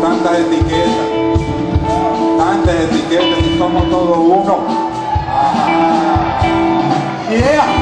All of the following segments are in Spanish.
tantas etiquetas, tantas etiquetas y somos todos uno. Ah.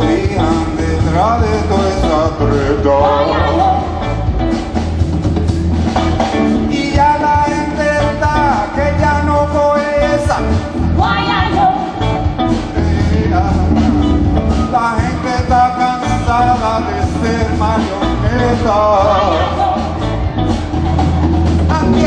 detrás de toda esa treta. Y ya la gente está que ya no cohesa. La gente está cansada de ser marioneta. Aquí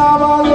Sabah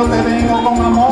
yo te vengo con amor.